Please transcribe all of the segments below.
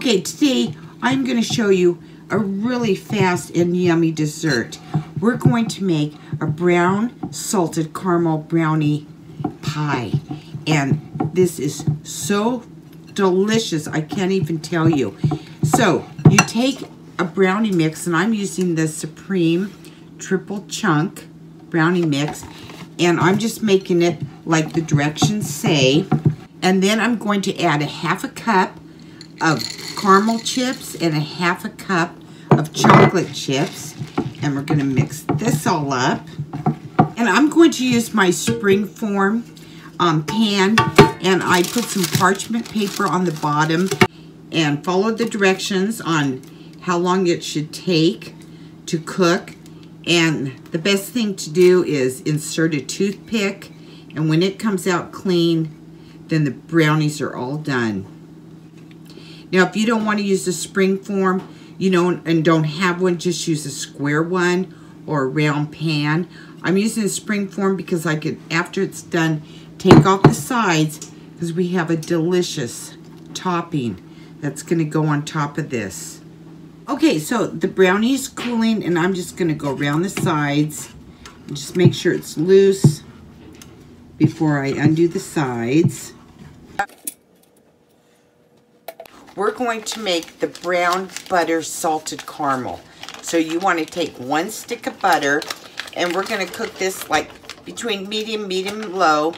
Okay, today I'm going to show you a really fast and yummy dessert. We're going to make a brown salted caramel brownie pie. And this is so delicious, I can't even tell you. So, you take a brownie mix, and I'm using the Supreme Triple Chunk brownie mix, and I'm just making it like the directions say. And then I'm going to add a half a cup of caramel chips and a half a cup of chocolate chips. And we're going to mix this all up. And I'm going to use my springform um, pan. And I put some parchment paper on the bottom and followed the directions on how long it should take to cook. And the best thing to do is insert a toothpick. And when it comes out clean, then the brownies are all done. Now, if you don't want to use the spring form, you know, and don't have one, just use a square one or a round pan. I'm using the spring form because I can, after it's done, take off the sides because we have a delicious topping that's going to go on top of this. Okay, so the brownie is cooling and I'm just going to go around the sides and just make sure it's loose before I undo the sides. We're going to make the brown butter salted caramel. So you want to take one stick of butter and we're going to cook this like between medium, medium, low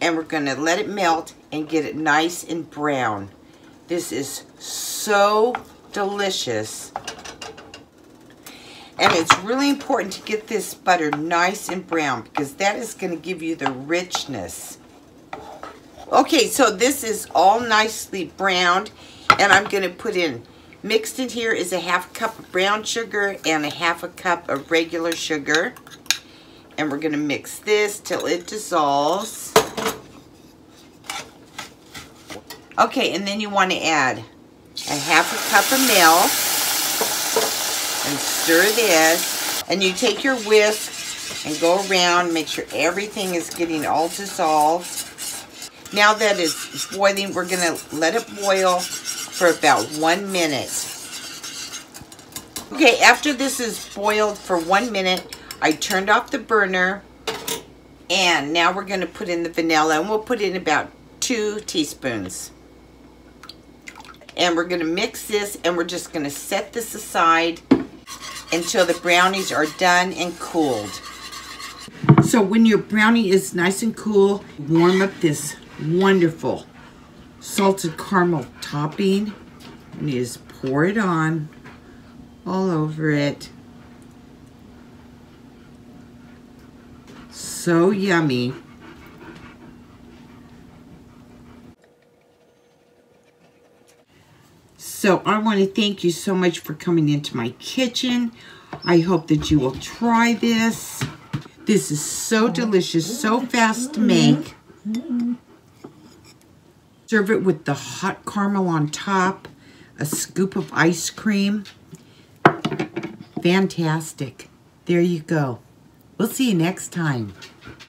and we're going to let it melt and get it nice and brown. This is so delicious. And it's really important to get this butter nice and brown because that is going to give you the richness. Okay, so this is all nicely browned and I'm going to put in, mixed in here is a half cup of brown sugar and a half a cup of regular sugar. And we're going to mix this till it dissolves. Okay, and then you want to add a half a cup of milk and stir this. And you take your whisk and go around, make sure everything is getting all dissolved. Now that it's boiling, we're going to let it boil for about one minute. Okay, after this is boiled for one minute, I turned off the burner. And now we're going to put in the vanilla. And we'll put in about two teaspoons. And we're going to mix this. And we're just going to set this aside until the brownies are done and cooled. So when your brownie is nice and cool, warm up this wonderful salted caramel topping and you just pour it on all over it. So yummy. So I want to thank you so much for coming into my kitchen. I hope that you will try this. This is so delicious, so fast to make. Serve it with the hot caramel on top, a scoop of ice cream. Fantastic. There you go. We'll see you next time.